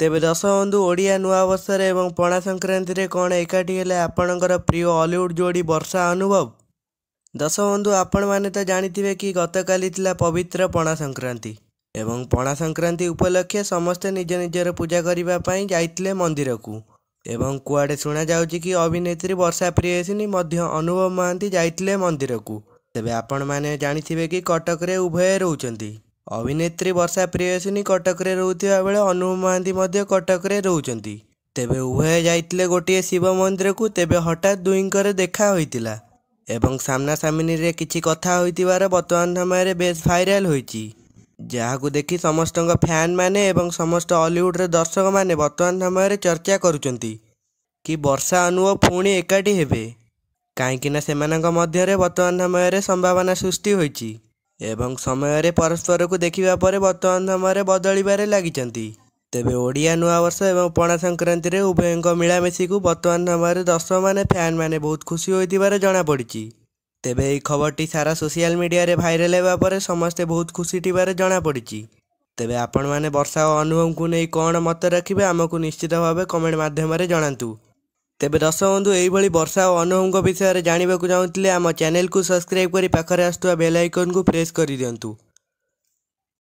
ତେବେ ଦର୍ଶକବନ୍ଧୁ ଓଡ଼ିଆ ନୂଆବର୍ଷରେ ଏବଂ ପଣା ସଂକ୍ରାନ୍ତିରେ କ'ଣ ଏକାଠି ହେଲେ ଆପଣଙ୍କର ପ୍ରିୟ ଅଲିଉଡ୍ ଯୋଡ଼ି ବର୍ଷା ଅନୁଭବ? ଦର୍ଶକବନ୍ଧୁ ଆପଣମାନେ ତ ଜାଣିଥିବେ କି ଗତକାଲି ଥିଲା ପବିତ୍ର ପଣା ସଂକ୍ରାନ୍ତି ଏବଂ ପଣା ସଂକ୍ରାନ୍ତି ଉପଲକ୍ଷେ ସମସ୍ତେ ନିଜ ନିଜର ପୂଜା କରିବା ପାଇଁ ଯାଇଥିଲେ ମନ୍ଦିରକୁ ଏବଂ କୁଆଡ଼େ ଶୁଣାଯାଉଛି କି ଅଭିନେତ୍ରୀ ବର୍ଷା ପ୍ରିୟସିନୀ ମଧ୍ୟ ଅନୁଭବ ମହାନ୍ତି ଯାଇଥିଲେ ମନ୍ଦିରକୁ। ତେବେ ଆପଣମାନେ ଜାଣିଥିବେ କି କଟକରେ ଉଭୟ ରହୁଛନ୍ତି। ଅଭିନେତ୍ରୀ ବର୍ଷା ପ୍ରିୟସିନୀ କଟକରେ ରହୁଥିବା ବେଳେ ଅନୁଭବ ମହାନ୍ତି ମଧ୍ୟ କଟକରେ ରହୁଛନ୍ତି। ତେବେ ଉଭୟ ଯାଇଥିଲେ ଗୋଟିଏ ଶିବ ମନ୍ଦିରକୁ ତେବେ ହଠାତ୍ ଦୁହିଁଙ୍କର ଦେଖା ହୋଇଥିଲା ଏବଂ ସାମ୍ନାସାମ୍ନିରେ କିଛି କଥା ହୋଇଥିବାର ବର୍ତ୍ତମାନ ସମୟରେ ବେଶ୍ ଭାଇରାଲ ହୋଇଛି। ଯାହାକୁ ଦେଖି ସମସ୍ତଙ୍କ ଫ୍ୟାନ୍ ମାନେ ଏବଂ ସମସ୍ତ ଅଲିଉଡ଼ର ଦର୍ଶକମାନେ ବର୍ତ୍ତମାନ ସମୟରେ ଚର୍ଚ୍ଚା କରୁଛନ୍ତି କି ବର୍ଷା ଅନୁଭବ ପୁଣି ଏକାଠି ହେବେ। କାହିଁକିନା ସେମାନଙ୍କ ମଧ୍ୟରେ ବର୍ତ୍ତମାନ ସମୟରେ ସମ୍ଭାବନା ସୃଷ୍ଟି ହୋଇଛି। ଏବଂ ସମୟରେ ପରସ୍ପରକୁ ଦେଖିବା ପରେ ବର୍ତ୍ତମାନ ସମୟରେ ବଦଳିବାରେ ଲାଗିଛନ୍ତି। ତେବେ ଓଡ଼ିଆ ନୂଆବର୍ଷ ଏବଂ ପଣା ସଂକ୍ରାନ୍ତିରେ ଉଭୟଙ୍କ ମିଳାମିଶିକୁ ବର୍ତ୍ତମାନ ସମୟରେ ଦର୍ଶକମାନେ ଫ୍ୟାନ୍ମାନେ ବହୁତ ଖୁସି ହୋଇଥିବାର ଜଣାପଡ଼ିଛି। ତେବେ ଏହି ଖବରଟି ସାରା ସୋସିଆଲ ମିଡ଼ିଆରେ ଭାଇରାଲ ହେବା ପରେ ସମସ୍ତେ ବହୁତ ଖୁସି ଥିବାର ଜଣାପଡ଼ିଛି। ତେବେ ଆପଣମାନେ ବର୍ଷା ଓ ଅନୁଭବଙ୍କୁ ନେଇ କ'ଣ ମତ ରଖିବେ ଆମକୁ ନିଶ୍ଚିତ ଭାବେ କମେଣ୍ଟ ମାଧ୍ୟମରେ ଜଣାନ୍ତୁ। ତେବେ ଦର୍ଶକ ବନ୍ଧୁ ଏଇଭଳି ବର୍ଷା ଓ ଅନୁଭବଙ୍କ ବିଷୟରେ ଜାଣିବାକୁ ଚାହୁଁଥିଲେ ଆମ ଚ୍ୟାନେଲକୁ ସବସ୍କ୍ରାଇବ୍ କରି ପାଖରେ ଆସୁଥିବା ବେଲ୍ ଆଇକନ୍କୁ ପ୍ରେସ୍ କରିଦିଅନ୍ତୁ।